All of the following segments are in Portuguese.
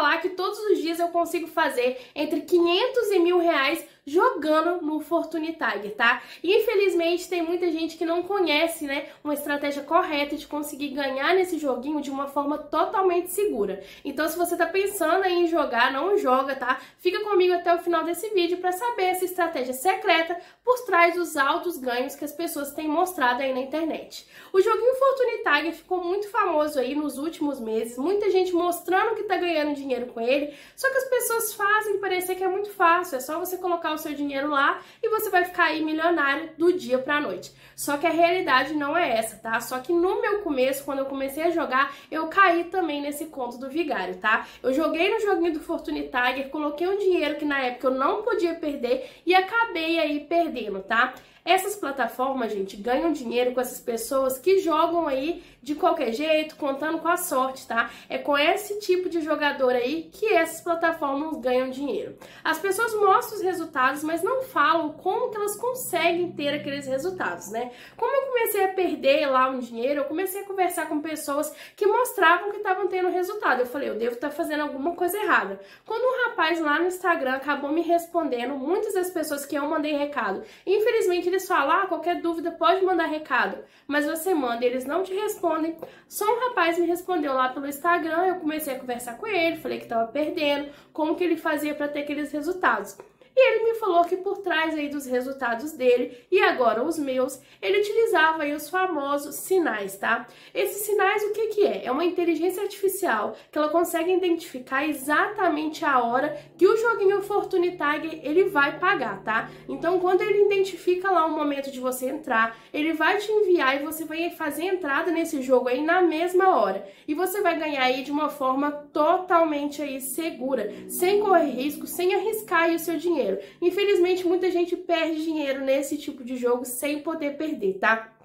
falar que todos os dias eu consigo fazer entre 500 e mil reais jogando no Fortune Tiger, tá? E infelizmente tem muita gente que não conhece, né, uma estratégia correta de conseguir ganhar nesse joguinho de uma forma totalmente segura. Então, se você tá pensando em jogar, não joga, tá? Fica comigo até o final desse vídeo para saber essa estratégia secreta por trás dos altos ganhos que as pessoas têm mostrado aí na internet. O joguinho Fortune Tiger ficou muito famoso aí nos últimos meses, muita gente mostrando que tá ganhando dinheiro com ele, só que as pessoas fazem parecer que é muito fácil, é só você colocar o seu dinheiro lá e você vai ficar aí milionário do dia pra noite. Só que a realidade não é essa, tá? Só que no meu começo, quando eu comecei a jogar, eu caí também nesse conto do vigário, tá? Eu joguei no joguinho do Fortune Tiger, coloquei um dinheiro que na época eu não podia perder e acabei aí perdendo, tá? Essas plataformas, gente, ganham dinheiro com essas pessoas que jogam aí de qualquer jeito, contando com a sorte, tá? É com esse tipo de jogador aí que essas plataformas ganham dinheiro. As pessoas mostram os resultados, mas não falam como que elas conseguem ter aqueles resultados, né? Como eu comecei a perder lá um dinheiro, eu comecei a conversar com pessoas que mostravam que estavam tendo resultado. Eu falei, eu devo estar fazendo alguma coisa errada. Quando um rapaz lá no Instagram acabou me respondendo, muitas das pessoas que eu mandei recado, infelizmente eles falam, ah, qualquer dúvida pode mandar recado, mas você manda e eles não te respondem. Só um rapaz me respondeu lá pelo Instagram, eu comecei a conversar com ele, falei que estava perdendo, como que ele fazia para ter aqueles resultados. E ele me falou que por trás aí dos resultados dele e agora os meus, ele utilizava aí os famosos sinais, tá? Esses sinais o que que é? É uma inteligência artificial que ela consegue identificar exatamente a hora que o joguinho Fortune Tag ele vai pagar, tá? Então quando ele identifica lá o momento de você entrar, ele vai te enviar e você vai fazer entrada nesse jogo aí na mesma hora. E você vai ganhar aí de uma forma totalmente aí segura, sem correr risco, sem arriscar o seu dinheiro dinheiro. Infelizmente, muita gente perde dinheiro nesse tipo de jogo sem poder perder, tá?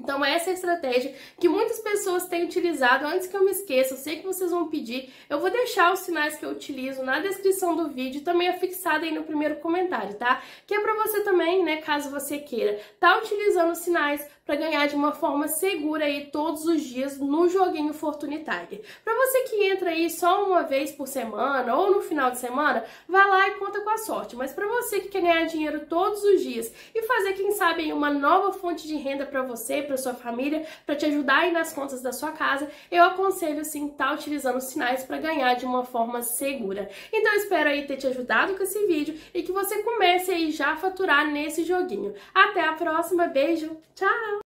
Então, essa é a estratégia que muitas pessoas têm utilizado. Antes que eu me esqueça, eu sei que vocês vão pedir, eu vou deixar os sinais que eu utilizo na descrição do vídeo, também é fixado aí no primeiro comentário, tá? Que é para você também, né, caso você queira, tá utilizando os sinais para ganhar de uma forma segura aí todos os dias no joguinho Fortune Tiger. Para você que entra aí só uma vez por semana ou no final de semana, vai lá e conta com a sorte. Mas para você que quer ganhar dinheiro todos os dias e fazer, quem sabe, uma nova fonte de renda para você, para sua família, para te ajudar aí nas contas da sua casa, eu aconselho sim estar tá utilizando os sinais para ganhar de uma forma segura. Então espero aí ter te ajudado com esse vídeo e que você comece aí já a faturar nesse joguinho. Até a próxima, beijo, tchau!